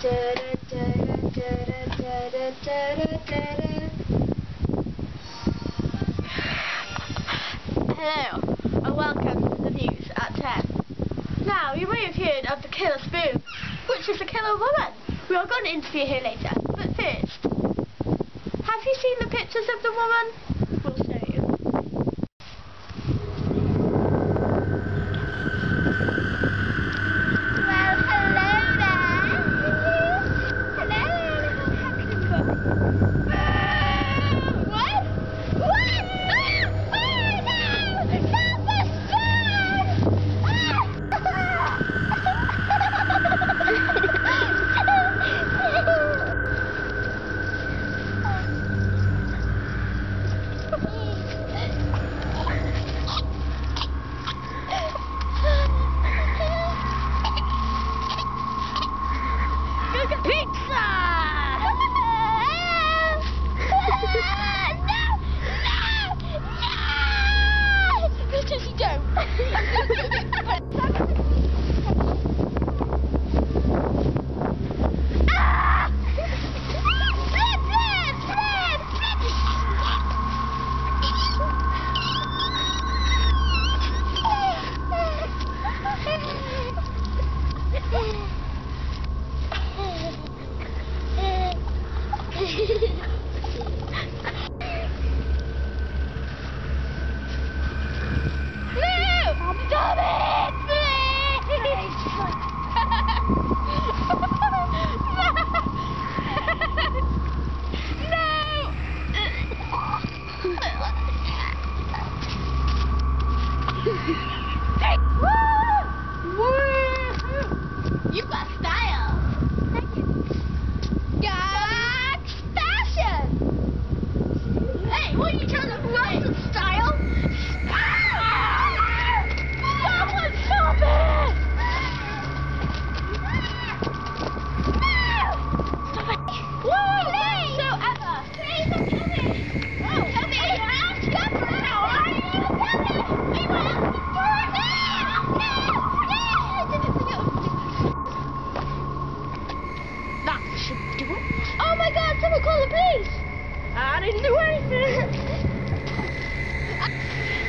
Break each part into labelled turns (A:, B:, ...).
A: Hello, and welcome to the news at 10. Now, you may have heard of the killer spoon, which is a killer woman. We are going to interview her later, but first, have you seen the pictures of the woman?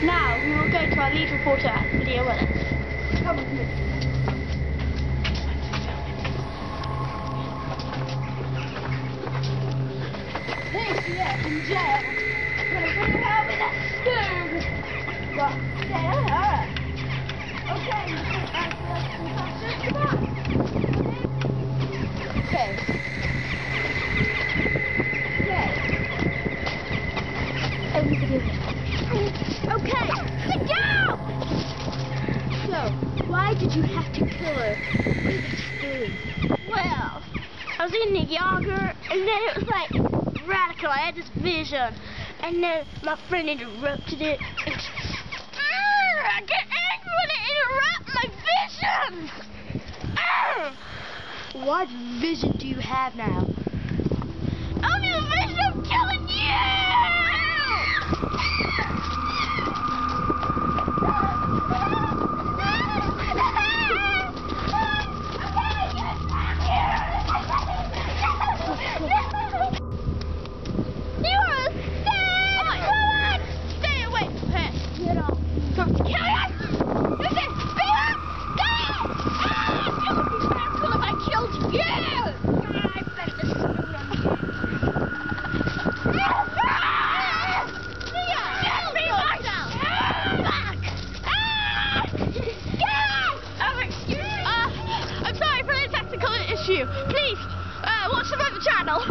A: Now, we will go to our lead reporter, Lydia Willis. Come with me.
B: In jail. Gonna it out with a spoon. What? Jail her. Why did you have to kill her?
A: Well, I was eating a yogurt, and then it was like radical. I had this vision, and then my friend interrupted it. And I get angry when they interrupt my vision.
B: What vision do you have now?
A: I'm the vision of killing you. you. Please, uh, watch the other channel.